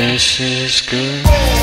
This is good.